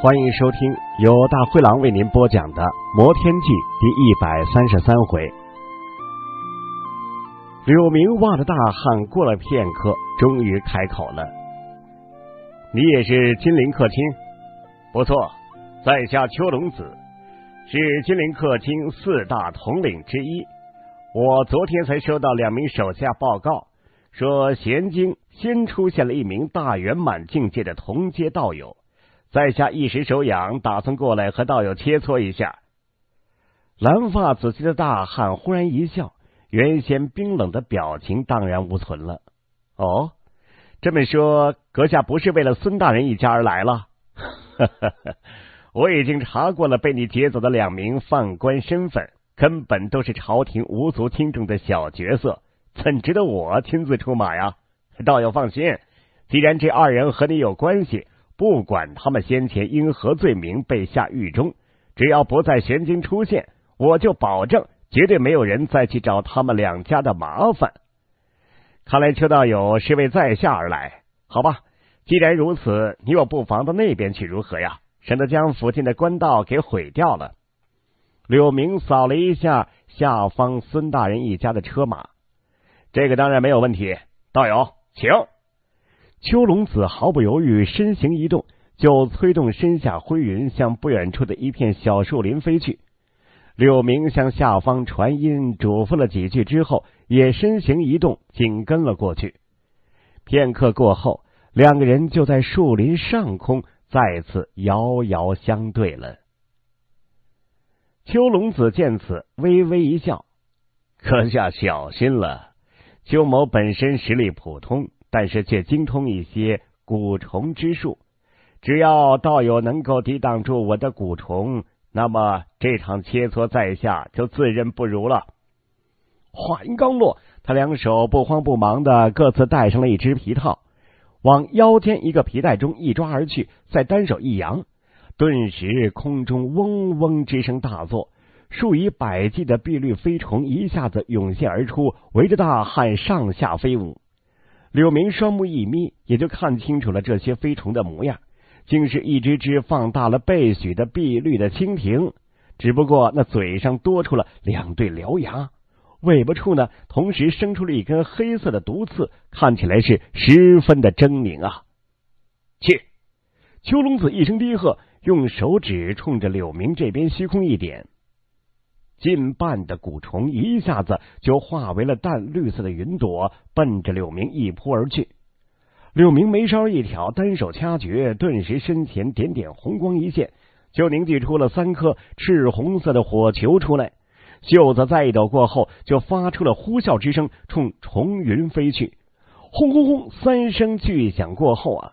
欢迎收听由大灰狼为您播讲的《魔天记》第一百三十三回。柳明望着大汉，过了片刻，终于开口了：“你也是金陵客卿？不错，在下丘龙子，是金陵客卿四大统领之一。我昨天才收到两名手下报告，说咸京新出现了一名大圆满境界的同阶道友。”在下一时手痒，打算过来和道友切磋一下。蓝发紫气的大汉忽然一笑，原先冰冷的表情荡然无存了。哦，这么说，阁下不是为了孙大人一家而来了？我已经查过了，被你劫走的两名犯官身份，根本都是朝廷无足轻重的小角色，怎值得我亲自出马呀？道友放心，既然这二人和你有关系。不管他们先前因何罪名被下狱中，只要不在玄京出现，我就保证绝对没有人再去找他们两家的麻烦。看来邱道友是为在下而来，好吧？既然如此，你我不妨到那边去如何呀？省得将附近的官道给毁掉了。柳明扫了一下下方孙大人一家的车马，这个当然没有问题。道友，请。邱龙子毫不犹豫，身形一动，就催动身下灰云向不远处的一片小树林飞去。柳明向下方传音嘱咐了几句之后，也身形一动，紧跟了过去。片刻过后，两个人就在树林上空再次遥遥相对了。邱龙子见此，微微一笑：“阁下小心了，邱某本身实力普通。”但是却精通一些蛊虫之术，只要道友能够抵挡住我的蛊虫，那么这场切磋在下就自认不如了。话音刚落，他两手不慌不忙的各自戴上了一只皮套，往腰间一个皮带中一抓而去，再单手一扬，顿时空中嗡嗡之声大作，数以百计的碧绿飞虫一下子涌现而出，围着大汉上下飞舞。柳明双目一眯，也就看清楚了这些飞虫的模样，竟是一只只放大了倍许的碧绿的蜻蜓，只不过那嘴上多出了两对獠牙，尾巴处呢，同时生出了一根黑色的毒刺，看起来是十分的狰狞啊！去！秋龙子一声低喝，用手指冲着柳明这边虚空一点。近半的蛊虫一下子就化为了淡绿色的云朵，奔着柳明一扑而去。柳明眉梢一挑，单手掐诀，顿时身前点点红光一现，就凝聚出了三颗赤红色的火球出来。袖子再一抖过后，就发出了呼啸之声，冲重云飞去。轰轰轰！三声巨响过后啊，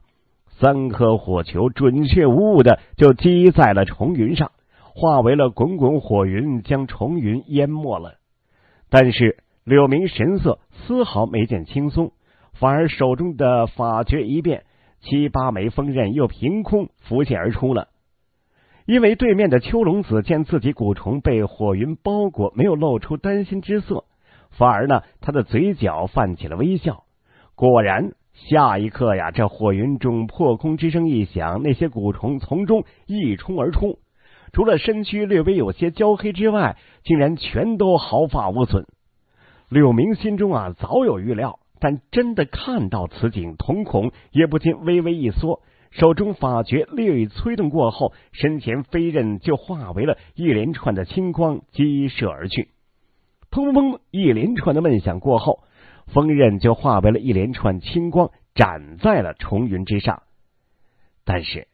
三颗火球准确无误的就击在了重云上。化为了滚滚火云，将重云淹没了。但是柳明神色丝毫没见轻松，反而手中的法诀一变，七八枚锋刃又凭空浮现而出了。因为对面的秋龙子见自己蛊虫被火云包裹，没有露出担心之色，反而呢，他的嘴角泛起了微笑。果然，下一刻呀，这火云中破空之声一响，那些蛊虫从中一冲而出。除了身躯略微有些焦黑之外，竟然全都毫发无损。柳明心中啊早有预料，但真的看到此景，瞳孔也不禁微微一缩。手中法诀略一催动过后，身前飞刃就化为了一连串的青光，激射而去。砰砰砰！一连串的闷响过后，锋刃就化为了一连串青光，斩在了重云之上。但是。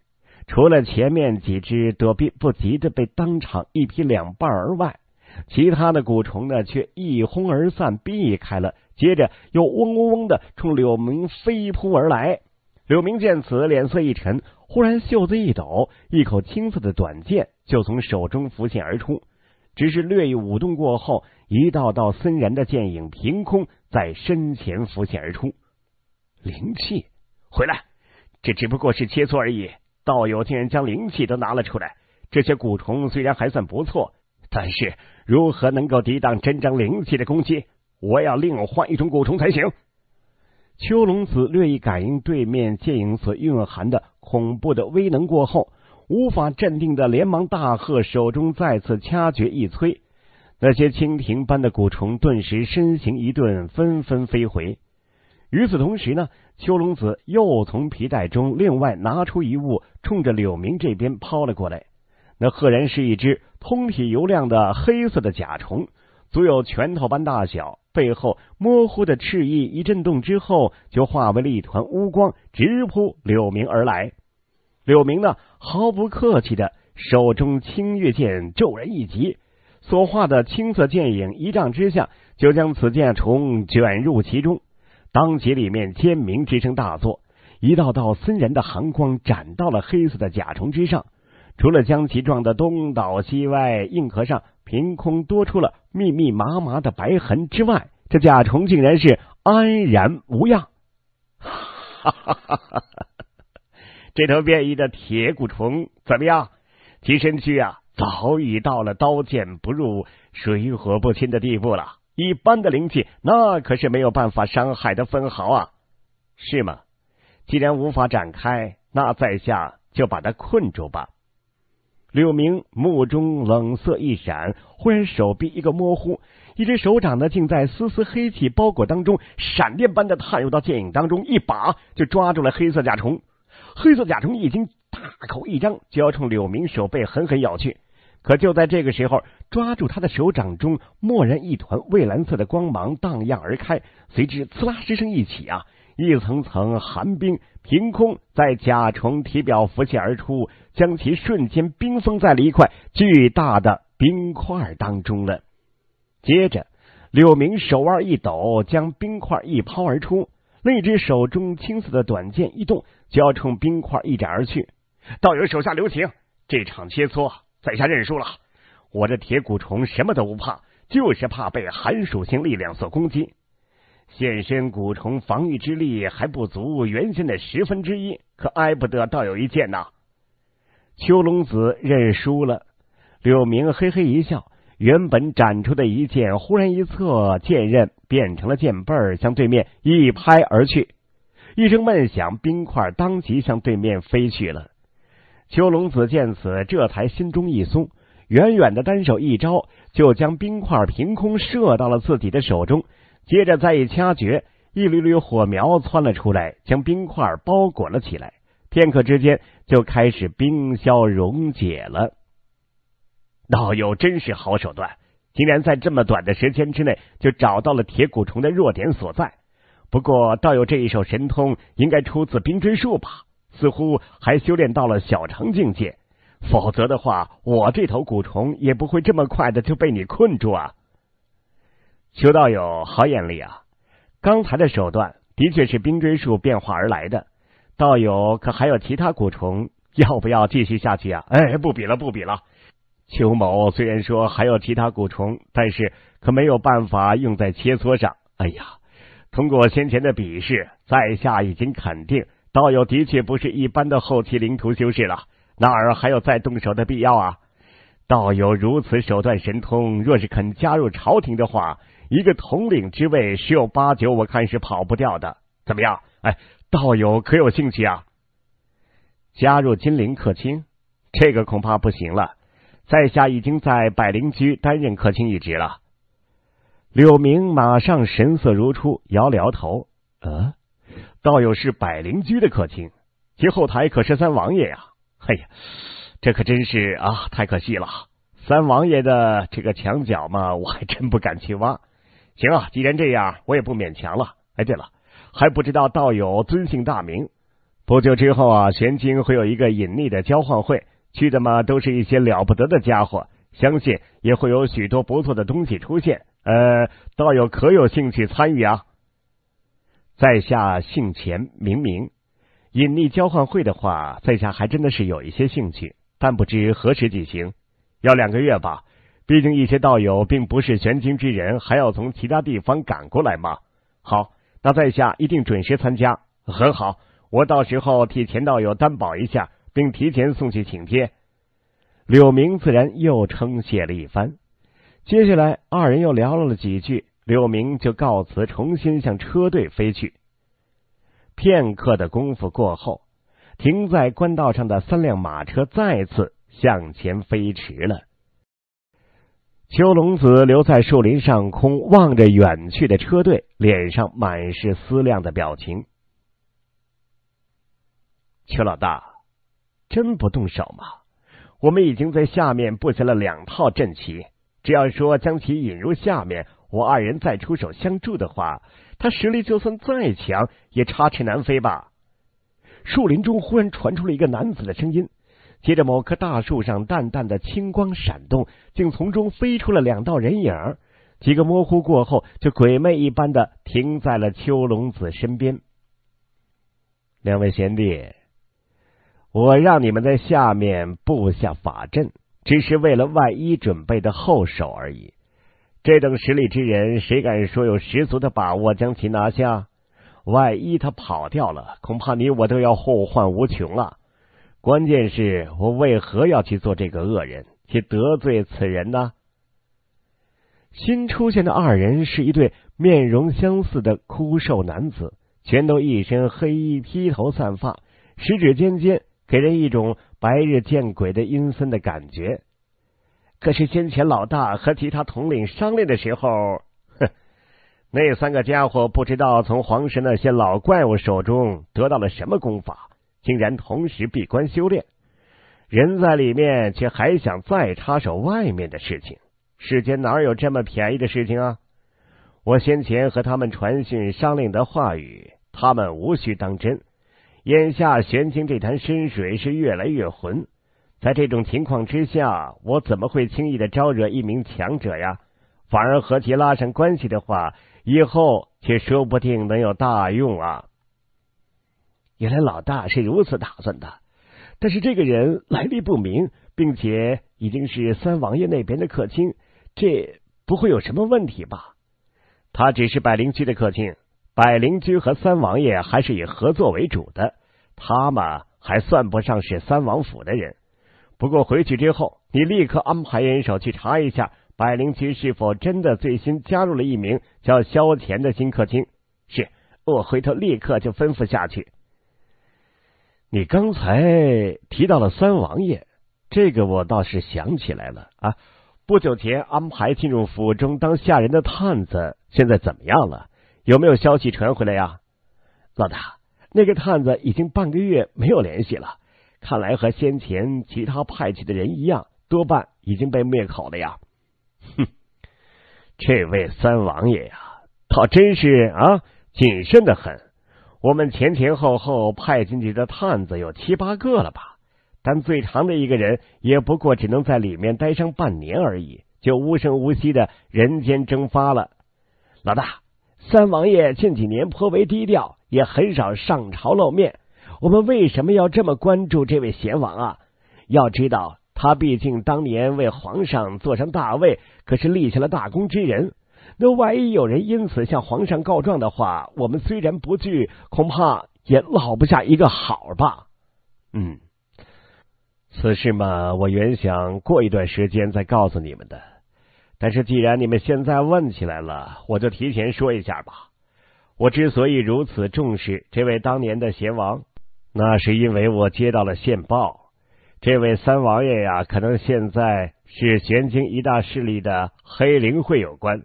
除了前面几只躲避不及的被当场一劈两半而外，其他的蛊虫呢却一哄而散，避开了。接着又嗡嗡嗡的冲柳明飞扑而来。柳明见此，脸色一沉，忽然袖子一抖，一口青色的短剑就从手中浮现而出。只是略一舞动过后，一道道森然的剑影凭空在身前浮现而出。灵气，回来！这只不过是切磋而已。道友竟然将灵气都拿了出来，这些蛊虫虽然还算不错，但是如何能够抵挡真正灵气的攻击？我要另换一种蛊虫才行。秋龙子略一感应对面剑影所蕴含的恐怖的威能过后，无法镇定的连忙大喝，手中再次掐诀一催，那些蜻蜓般的蛊虫顿时身形一顿，纷纷飞回。与此同时呢，秋龙子又从皮带中另外拿出一物，冲着柳明这边抛了过来。那赫然是一只通体油亮的黑色的甲虫，足有拳头般大小。背后模糊的翅翼一震动之后，就化为了一团乌光，直扑柳明而来。柳明呢，毫不客气的手中青月剑骤然一击，所化的青色剑影一丈之下，就将此剑虫卷入其中。当即里面尖鸣之声大作，一道道森然的寒光斩到了黑色的甲虫之上，除了将其撞得东倒西歪，硬壳上凭空多出了密密麻麻的白痕之外，这甲虫竟然是安然无恙。哈哈哈哈哈！这头变异的铁骨虫怎么样？其身躯啊，早已到了刀剑不入、水火不侵的地步了。一般的灵气，那可是没有办法伤害的分毫啊，是吗？既然无法展开，那在下就把他困住吧。柳明目中冷色一闪，忽然手臂一个模糊，一只手掌呢，竟在丝丝黑气包裹当中，闪电般的探入到剑影当中，一把就抓住了黑色甲虫。黑色甲虫一惊，大口一张，就要冲柳明手背狠狠咬去。可就在这个时候，抓住他的手掌中，蓦然一团蔚蓝色的光芒荡漾而开，随之刺啦之声一起啊，一层层寒冰凭空在甲虫体表浮现而出，将其瞬间冰封在了一块巨大的冰块当中了。接着，柳明手腕一抖，将冰块一抛而出，另一只手中青色的短剑一动，就要冲冰块一斩而去。道友手下留情，这场切磋。在下认输了，我这铁骨虫什么都不怕，就是怕被寒属性力量所攻击。现身蛊虫防御之力还不足原先的十分之一，可挨不得道友一剑呐。秋龙子认输了，柳明嘿嘿一笑，原本斩出的一剑，忽然一侧剑刃变成了剑背儿，向对面一拍而去。一声闷响，冰块当即向对面飞去了。邱龙子见此，这才心中一松，远远的单手一招，就将冰块凭空射到了自己的手中。接着再一掐诀，一缕缕火苗窜了出来，将冰块包裹了起来。片刻之间，就开始冰消溶解了。道友真是好手段，竟然在这么短的时间之内就找到了铁骨虫的弱点所在。不过，道友这一手神通应该出自冰锥术吧？似乎还修炼到了小成境界，否则的话，我这头蛊虫也不会这么快的就被你困住啊！邱道友好眼力啊！刚才的手段的确是冰锥术变化而来的。道友可还有其他蛊虫？要不要继续下去啊？哎，不比了，不比了。邱某虽然说还有其他蛊虫，但是可没有办法用在切磋上。哎呀，通过先前的比试，在下已经肯定。道友的确不是一般的后期灵图修士了，哪儿还有再动手的必要啊？道友如此手段神通，若是肯加入朝廷的话，一个统领之位十有八九，我看是跑不掉的。怎么样？哎，道友可有兴趣啊？加入金陵客卿，这个恐怕不行了。在下已经在百灵居担任客卿一职了。柳明马上神色如初，摇了摇头，呃。道友是百灵居的客卿，其后台可是三王爷呀！哎呀，这可真是啊，太可惜了。三王爷的这个墙角嘛，我还真不敢去挖。行啊，既然这样，我也不勉强了。哎，对了，还不知道道友尊姓大名？不久之后啊，玄清会有一个隐匿的交换会，去的嘛都是一些了不得的家伙，相信也会有许多不错的东西出现。呃，道友可有兴趣参与啊？在下姓钱名明，隐匿交换会的话，在下还真的是有一些兴趣，但不知何时举行。要两个月吧，毕竟一些道友并不是玄经之人，还要从其他地方赶过来嘛。好，那在下一定准时参加。很好，我到时候替钱道友担保一下，并提前送去请帖。柳明自然又称谢了一番。接下来，二人又聊了几句。柳明就告辞，重新向车队飞去。片刻的功夫过后，停在官道上的三辆马车再次向前飞驰了。邱龙子留在树林上空，望着远去的车队，脸上满是思量的表情。邱老大，真不动手吗？我们已经在下面布下了两套阵旗，只要说将其引入下面，我二人再出手相助的话，他实力就算再强，也插翅难飞吧。树林中忽然传出了一个男子的声音，接着某棵大树上淡淡的青光闪动，竟从中飞出了两道人影，几个模糊过后，就鬼魅一般的停在了秋龙子身边。两位贤弟。我让你们在下面布下法阵，只是为了万一准备的后手而已。这等实力之人，谁敢说有十足的把握将其拿下？万一他跑掉了，恐怕你我都要后患无穷啊。关键是我为何要去做这个恶人，去得罪此人呢？新出现的二人是一对面容相似的枯瘦男子，全都一身黑衣，披头散发，十指尖尖。给人一种白日见鬼的阴森的感觉。可是先前老大和其他统领商量的时候，哼，那三个家伙不知道从皇室那些老怪物手中得到了什么功法，竟然同时闭关修炼。人在里面，却还想再插手外面的事情。世间哪有这么便宜的事情啊？我先前和他们传讯商量的话语，他们无需当真。眼下玄清这潭深水是越来越浑，在这种情况之下，我怎么会轻易的招惹一名强者呀？反而和其拉上关系的话，以后却说不定能有大用啊！原来老大是如此打算的，但是这个人来历不明，并且已经是三王爷那边的客卿，这不会有什么问题吧？他只是百灵居的客卿。百灵居和三王爷还是以合作为主的，他嘛还算不上是三王府的人。不过回去之后，你立刻安排人手去查一下百灵居是否真的最新加入了一名叫萧乾的新客卿。是，我回头立刻就吩咐下去。你刚才提到了三王爷，这个我倒是想起来了啊。不久前安排进入府中当下人的探子，现在怎么样了？有没有消息传回来呀，老大？那个探子已经半个月没有联系了，看来和先前其他派去的人一样，多半已经被灭口了呀。哼，这位三王爷呀，倒真是啊，谨慎的很。我们前前后后派进去的探子有七八个了吧？但最长的一个人也不过只能在里面待上半年而已，就无声无息的人间蒸发了。老大。三王爷近几年颇为低调，也很少上朝露面。我们为什么要这么关注这位贤王啊？要知道，他毕竟当年为皇上坐上大位，可是立下了大功之人。那万一有人因此向皇上告状的话，我们虽然不惧，恐怕也落不下一个好吧？嗯，此事嘛，我原想过一段时间再告诉你们的。但是既然你们现在问起来了，我就提前说一下吧。我之所以如此重视这位当年的贤王，那是因为我接到了线报，这位三王爷呀，可能现在是玄京一大势力的黑灵会有关，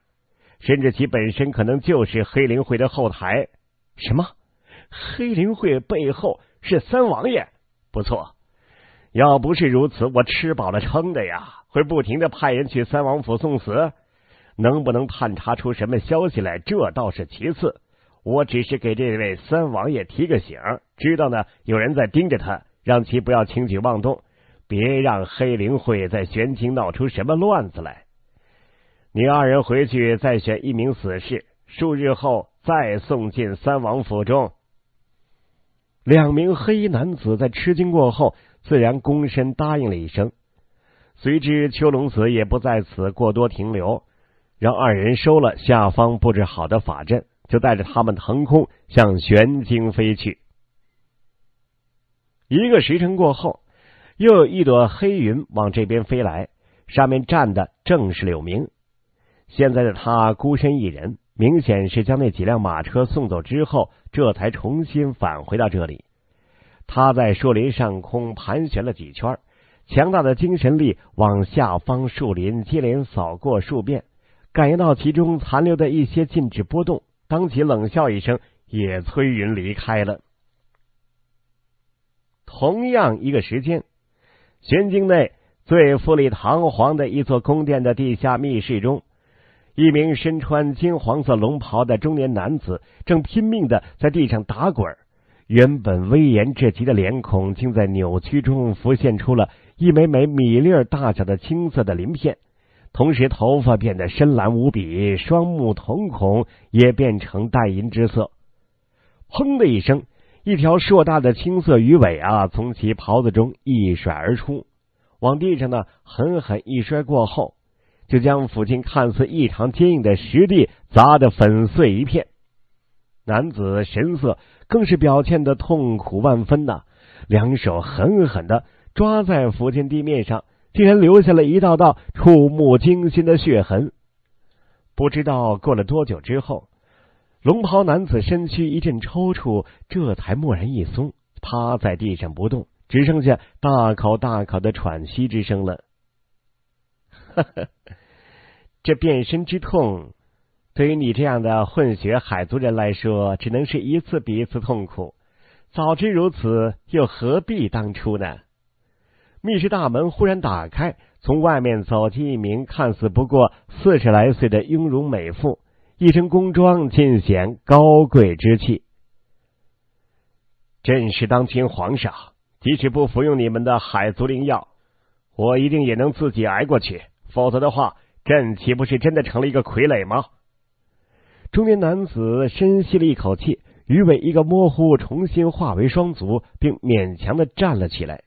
甚至其本身可能就是黑灵会的后台。什么？黑灵会背后是三王爷？不错，要不是如此，我吃饱了撑的呀。会不停的派人去三王府送死，能不能探查出什么消息来，这倒是其次。我只是给这位三王爷提个醒，知道呢，有人在盯着他，让其不要轻举妄动，别让黑灵会在玄清闹出什么乱子来。你二人回去再选一名死士，数日后再送进三王府中。两名黑衣男子在吃惊过后，自然躬身答应了一声。随之，秋龙子也不在此过多停留，让二人收了下方布置好的法阵，就带着他们腾空向玄京飞去。一个时辰过后，又有一朵黑云往这边飞来，上面站的正是柳明。现在的他孤身一人，明显是将那几辆马车送走之后，这才重新返回到这里。他在树林上空盘旋了几圈，强大的精神力往下方树林接连扫过数遍，感应到其中残留的一些禁止波动，当即冷笑一声，也催云离开了。同样一个时间，玄境内最富丽堂皇的一座宫殿的地下密室中。一名身穿金黄色龙袍的中年男子正拼命的在地上打滚原本威严至极的脸孔，竟在扭曲中浮现出了一枚枚米粒大小的青色的鳞片，同时头发变得深蓝无比，双目瞳孔也变成淡银之色。砰的一声，一条硕大的青色鱼尾啊，从其袍子中一甩而出，往地上呢狠狠一摔过后。就将附近看似异常坚硬的石地砸得粉碎一片，男子神色更是表现的痛苦万分呐，两手狠狠的抓在附近地面上，竟然留下了一道道触目惊心的血痕。不知道过了多久之后，龙袍男子身躯一阵抽搐，这才蓦然一松，趴在地上不动，只剩下大口大口的喘息之声了。呵呵。这变身之痛，对于你这样的混血海族人来说，只能是一次比一次痛苦。早知如此，又何必当初呢？密室大门忽然打开，从外面走进一名看似不过四十来岁的雍容美妇，一身宫装，尽显高贵之气。朕是当今皇上，即使不服用你们的海族灵药，我一定也能自己挨过去。否则的话。朕岂不是真的成了一个傀儡吗？中年男子深吸了一口气，鱼尾一个模糊，重新化为双足，并勉强的站了起来。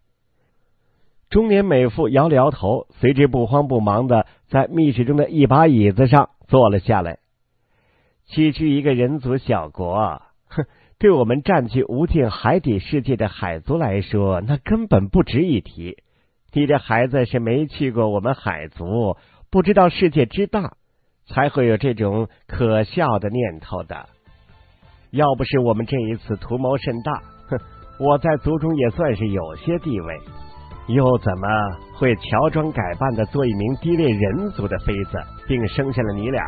中年美妇摇了摇头，随之不慌不忙的在密室中的一把椅子上坐了下来。区区一个人族小国，哼，对我们占据无尽海底世界的海族来说，那根本不值一提。你这孩子是没去过我们海族。不知道世界之大，才会有这种可笑的念头的。要不是我们这一次图谋甚大，哼，我在族中也算是有些地位，又怎么会乔装改扮的做一名低劣人族的妃子，并生下了你俩？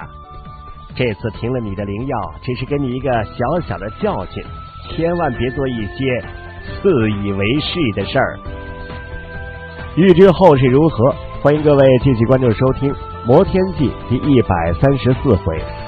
这次停了你的灵药，只是给你一个小小的教训，千万别做一些自以为是的事儿。欲知后事如何？欢迎各位继续关注收听《魔天记》第一百三十四回。